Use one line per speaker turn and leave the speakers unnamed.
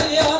Maria.